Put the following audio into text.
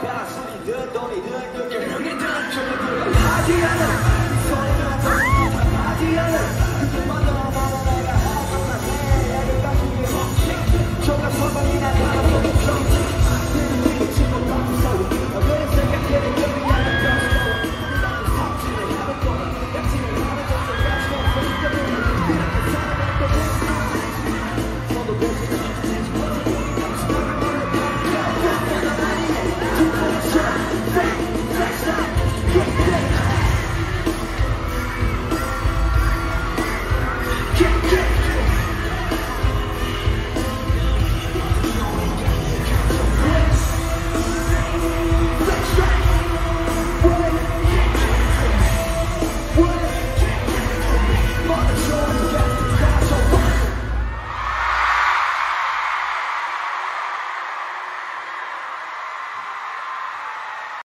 别怕输你的懂你的给你安乐就安乐